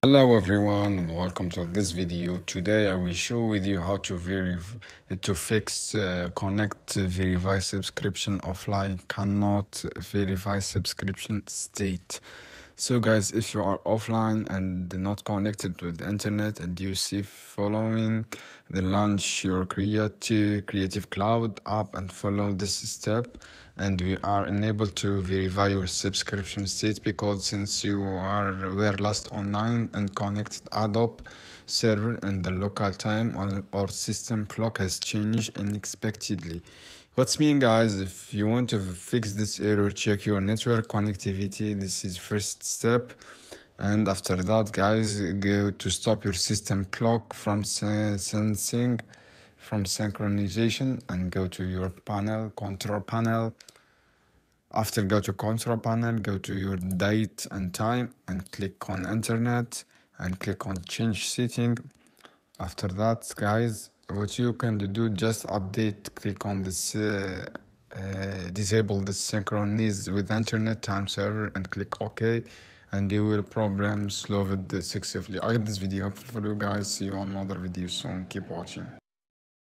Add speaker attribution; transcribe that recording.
Speaker 1: Hello everyone and welcome to this video. Today I will show with you how to verify to fix uh, connect uh, verify subscription offline cannot verify subscription state. So guys if you are offline and not connected to the internet and you see following the launch your creative creative cloud app and follow this step and we are unable to verify your subscription state because since you are were last online and connected Adobe server and the local time or, or system clock has changed unexpectedly. What's mean guys? If you want to fix this error check your network connectivity. This is first step. And after that guys go to stop your system clock from sensing from synchronization and go to your panel control panel. After go to control panel go to your date and time and click on internet and click on change setting. After that guys what you can do just update click on this uh, uh, disable the synchronize with internet time server and click ok and you will problem solve it successfully. I get this video helpful for you guys. See you on another video soon. Keep watching